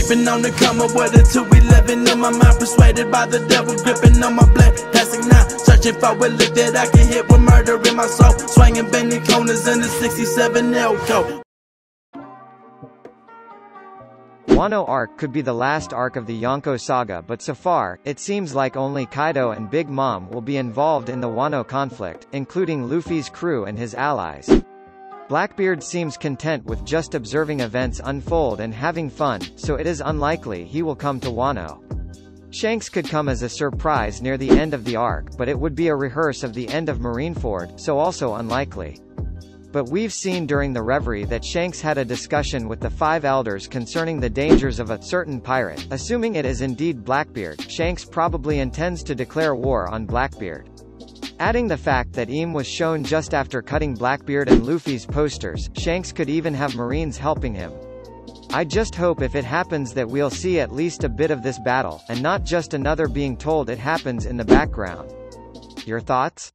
creeping on the come up with a 211 in my mind, persuaded by the devil, gripping on my plastic now. Searching for a lick that I can hit with murder in my soul. Swinging bending corners in the 67 Elko. Wano arc could be the last arc of the Yonko saga but so far, it seems like only Kaido and Big Mom will be involved in the Wano conflict, including Luffy's crew and his allies. Blackbeard seems content with just observing events unfold and having fun, so it is unlikely he will come to Wano. Shanks could come as a surprise near the end of the arc but it would be a rehearse of the end of Marineford, so also unlikely. But we've seen during the Reverie that Shanks had a discussion with the five elders concerning the dangers of a certain pirate. Assuming it is indeed Blackbeard, Shanks probably intends to declare war on Blackbeard. Adding the fact that Im was shown just after cutting Blackbeard and Luffy's posters, Shanks could even have Marines helping him. I just hope if it happens that we'll see at least a bit of this battle, and not just another being told it happens in the background. Your thoughts?